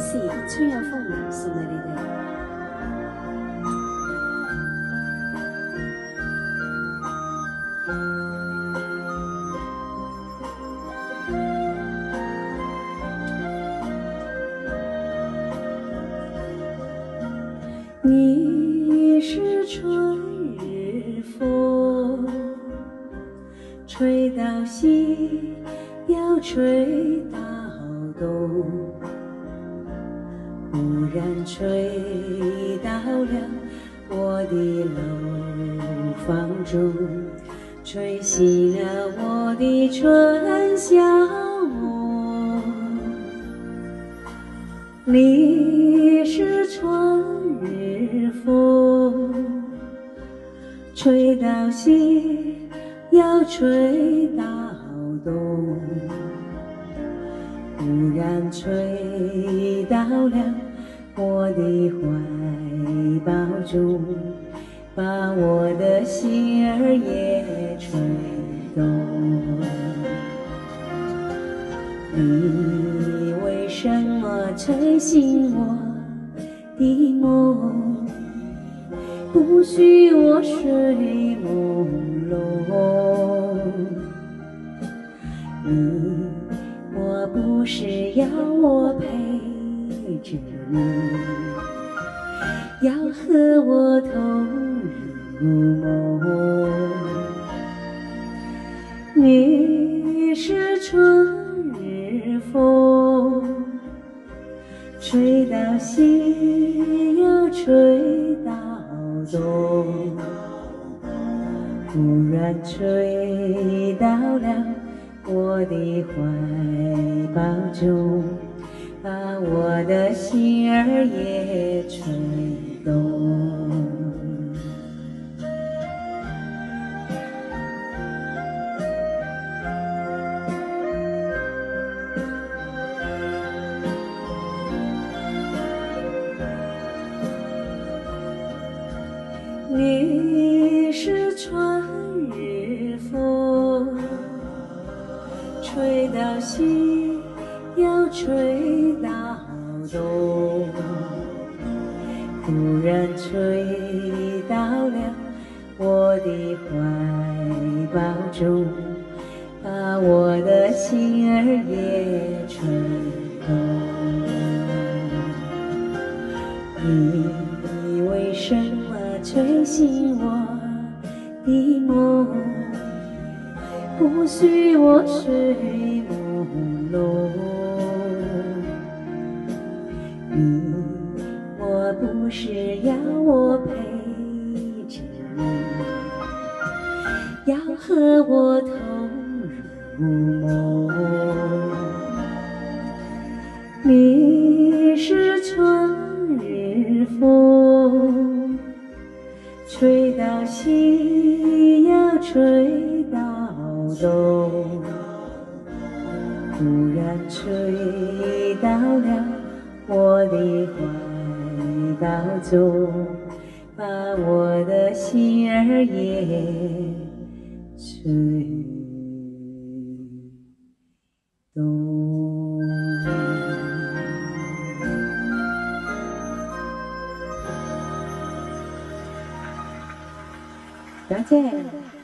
是春有风送给你哋。你是春日风，吹到西，又吹到东，忽然吹到了我的楼房中，吹醒了我的春晓梦。你是春。日风吹到西，又吹到东，忽然吹到了我的怀抱中，把我的心儿也吹动。你为什么吹醒我？的梦，不许我？睡朦胧。你莫不是要我？陪着你，要和我同入梦？你是春日风。吹到西，又吹到东，忽然吹到了我的怀抱中，把我的心儿也吹动。你是春日风，吹到西，要吹到东，忽然吹到了我？的怀抱中，把我？的心儿也吹动。你为什么？吹醒我？的梦，不许我？睡朦胧。你莫不是要我陪着你，要和我同入梦？你是春日风。吹到西，又吹到东，忽然吹到了我的怀抱中，把我的心儿也吹动。再见。